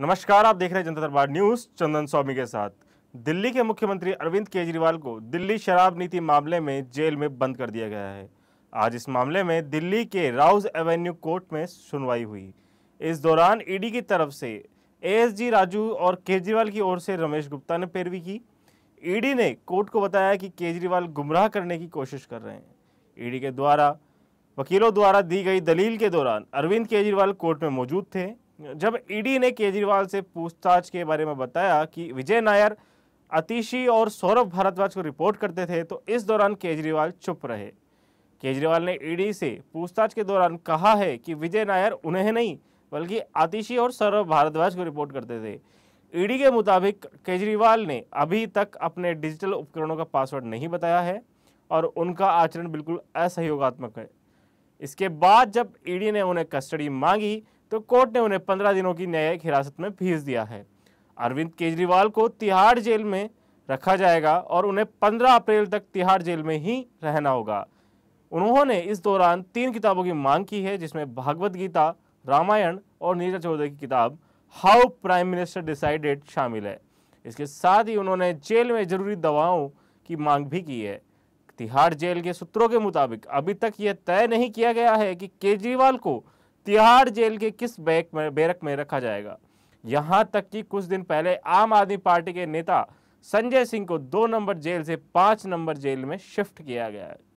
नमस्कार, आप देख रहे हैं जनता दरबार न्यूज़, चंदन स्वामी के साथ। दिल्ली के मुख्यमंत्री अरविंद केजरीवाल को दिल्ली शराब नीति मामले में जेल में बंद कर दिया गया है। आज इस मामले में दिल्ली के राउज एवेन्यू कोर्ट में सुनवाई हुई। इस दौरान ईडी की तरफ़ से एएसजी राजू और केजरीवाल की ओर से रमेश गुप्ता ने पैरवी की। ईडी ने कोर्ट को बताया कि केजरीवाल गुमराह करने की कोशिश कर रहे हैं। ईडी के द्वारा, वकीलों द्वारा दी गई दलील के दौरान अरविंद केजरीवाल कोर्ट में मौजूद थे। जब ईडी ने केजरीवाल से पूछताछ के बारे में बताया कि विजय नायर, अतिशी और सौरभ भारद्वाज को रिपोर्ट करते थे तो इस दौरान केजरीवाल चुप रहे। केजरीवाल ने ईडी से पूछताछ के दौरान कहा है कि विजय नायर उन्हें नहीं, बल्कि आतिशी और सौरभ भारद्वाज को रिपोर्ट करते थे। ईडी के मुताबिक, केजरीवाल ने अभी तक अपने डिजिटल उपकरणों का पासवर्ड नहीं बताया है और उनका आचरण बिल्कुल असहयोगात्मक है। इसके बाद जब ईडी ने उन्हें कस्टडी मांगी तो कोर्ट ने उन्हें पंद्रह दिनों की न्यायिक हिरासत में भेज दिया है। अरविंद केजरीवाल को तिहाड़ जेल में रखा जाएगा और उन्हें 15 अप्रैल तक तिहाड़ जेल में ही रहना होगा। उन्होंने इस दौरान तीन किताबों की मांग की है, जिसमें भागवत गीता, रामायण और नीरज चौधरी की किताब, हाउ प्राइम मिनिस्टर डिसाइडेड शामिल है। इसके साथ ही उन्होंने जेल में ज़रूरी दवाओं की मांग भी की है। तिहाड़ जेल के सूत्रों के मुताबिक, अभी तक यह तय नहीं किया गया है कि केजरीवाल को तिहाड़ जेल के किस बैक में, बैरक में रखा जाएगा? यहाँ तक कि कुछ दिन पहले आम आदमी पार्टी के नेता संजय सिंह को दो नंबर जेल से पाँच नंबर जेल में शिफ्ट किया गया है।